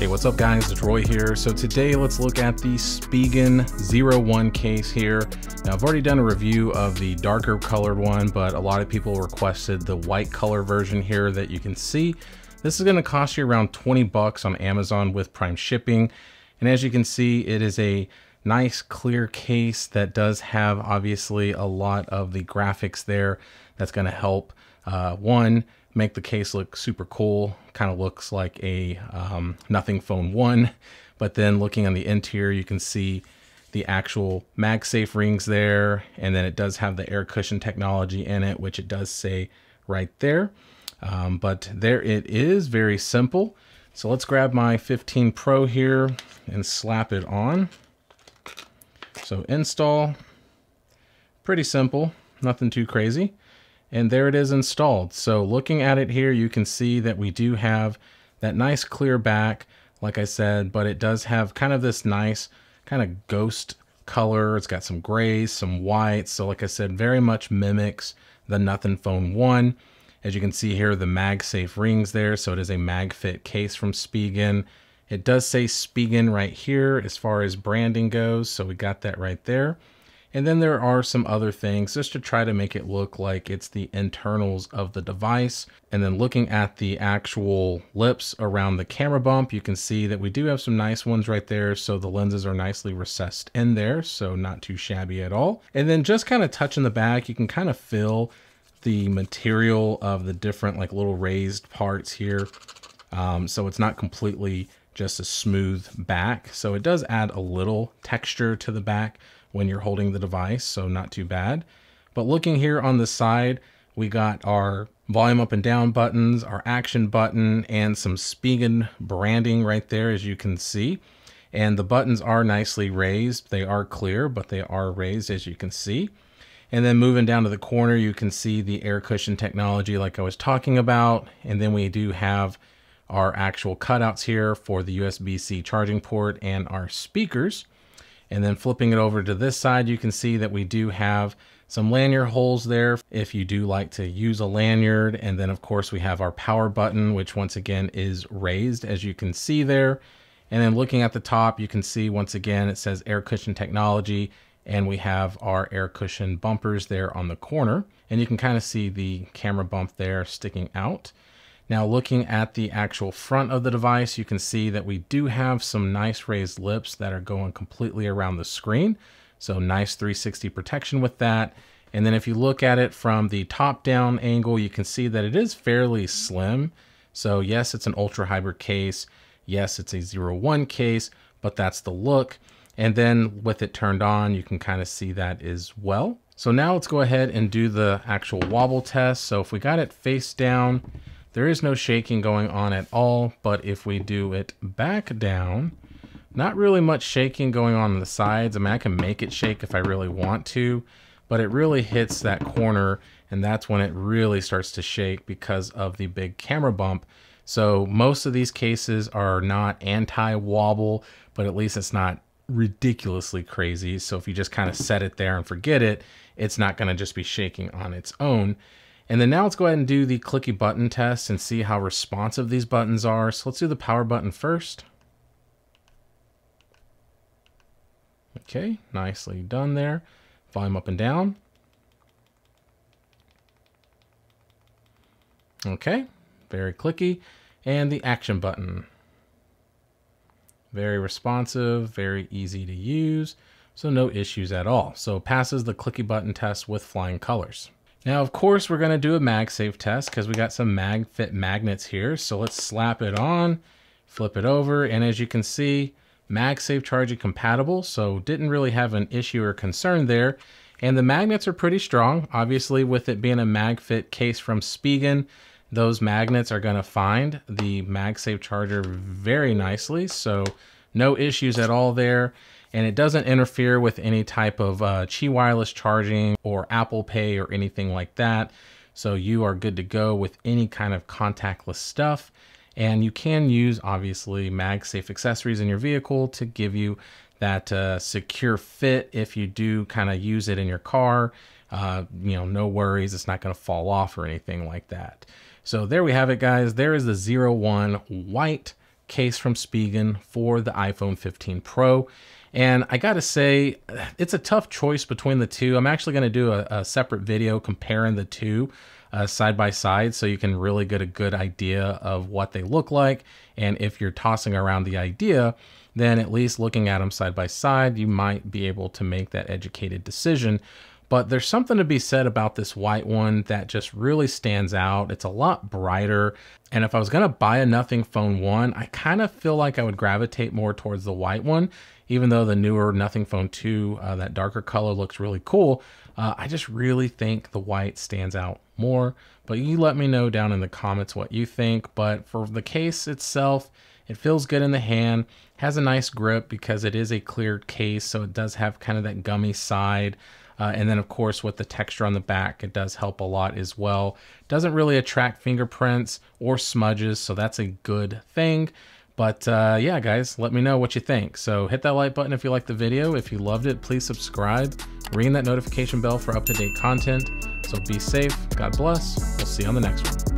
Hey, what's up guys? It's Roy here. So today let's look at the Spigen 01 case here. Now I've already done a review of the darker colored one, but a lot of people requested the white color version here that you can see. This is gonna cost you around 20 bucks on Amazon with Prime shipping. And as you can see, it is a nice clear case that does have obviously a lot of the graphics there that's gonna help uh, one, make the case look super cool. Kind of looks like a um, Nothing Phone 1. But then looking on the interior, you can see the actual MagSafe rings there. And then it does have the air cushion technology in it, which it does say right there. Um, but there it is, very simple. So let's grab my 15 Pro here and slap it on. So install, pretty simple, nothing too crazy and there it is installed. So looking at it here, you can see that we do have that nice clear back, like I said, but it does have kind of this nice kind of ghost color. It's got some grays, some whites. So like I said, very much mimics the Nothing Phone 1. As you can see here, the MagSafe rings there. So it is a MagFit case from Spigen. It does say Spigen right here as far as branding goes. So we got that right there. And then there are some other things just to try to make it look like it's the internals of the device. And then looking at the actual lips around the camera bump, you can see that we do have some nice ones right there. So the lenses are nicely recessed in there, so not too shabby at all. And then just kind of touching the back, you can kind of feel the material of the different like little raised parts here. Um, so it's not completely just a smooth back. So it does add a little texture to the back when you're holding the device, so not too bad. But looking here on the side, we got our volume up and down buttons, our action button, and some Spigen branding right there, as you can see. And the buttons are nicely raised. They are clear, but they are raised, as you can see. And then moving down to the corner, you can see the air cushion technology like I was talking about. And then we do have our actual cutouts here for the USB-C charging port and our speakers. And then flipping it over to this side, you can see that we do have some lanyard holes there if you do like to use a lanyard. And then of course we have our power button, which once again is raised as you can see there. And then looking at the top, you can see once again, it says air cushion technology and we have our air cushion bumpers there on the corner. And you can kind of see the camera bump there sticking out. Now looking at the actual front of the device, you can see that we do have some nice raised lips that are going completely around the screen. So nice 360 protection with that. And then if you look at it from the top down angle, you can see that it is fairly slim. So yes, it's an ultra hybrid case. Yes, it's a 01 case, but that's the look. And then with it turned on, you can kind of see that as well. So now let's go ahead and do the actual wobble test. So if we got it face down, there is no shaking going on at all, but if we do it back down, not really much shaking going on on the sides. I mean, I can make it shake if I really want to, but it really hits that corner and that's when it really starts to shake because of the big camera bump. So most of these cases are not anti-wobble, but at least it's not ridiculously crazy. So if you just kind of set it there and forget it, it's not going to just be shaking on its own. And then now let's go ahead and do the clicky button test and see how responsive these buttons are. So let's do the power button first. Okay, nicely done there. Volume up and down. Okay, very clicky. And the action button. Very responsive, very easy to use, so no issues at all. So passes the clicky button test with flying colors. Now, of course, we're going to do a MagSafe test because we got some MagFit magnets here. So let's slap it on, flip it over, and as you can see, MagSafe charging compatible, so didn't really have an issue or concern there. And the magnets are pretty strong. Obviously, with it being a MagFit case from Spigen, those magnets are going to find the MagSafe charger very nicely, so no issues at all there and it doesn't interfere with any type of uh, Qi wireless charging or Apple Pay or anything like that. So you are good to go with any kind of contactless stuff. And you can use obviously MagSafe accessories in your vehicle to give you that uh, secure fit if you do kind of use it in your car. Uh, you know, no worries, it's not going to fall off or anything like that. So there we have it, guys. There is the 01 white case from Spigen for the iPhone 15 Pro. And I gotta say, it's a tough choice between the two. I'm actually gonna do a, a separate video comparing the two uh, side by side so you can really get a good idea of what they look like. And if you're tossing around the idea, then at least looking at them side by side, you might be able to make that educated decision. But there's something to be said about this white one that just really stands out. It's a lot brighter. And if I was going to buy a Nothing Phone 1, I kind of feel like I would gravitate more towards the white one. Even though the newer Nothing Phone 2, uh, that darker color looks really cool, uh, I just really think the white stands out more. But you let me know down in the comments what you think. But for the case itself, it feels good in the hand, has a nice grip because it is a clear case, so it does have kind of that gummy side. Uh, and then of course with the texture on the back, it does help a lot as well. Doesn't really attract fingerprints or smudges, so that's a good thing. But uh, yeah, guys, let me know what you think. So hit that like button if you liked the video. If you loved it, please subscribe. Ring that notification bell for up-to-date content. So be safe. God bless. We'll see you on the next one.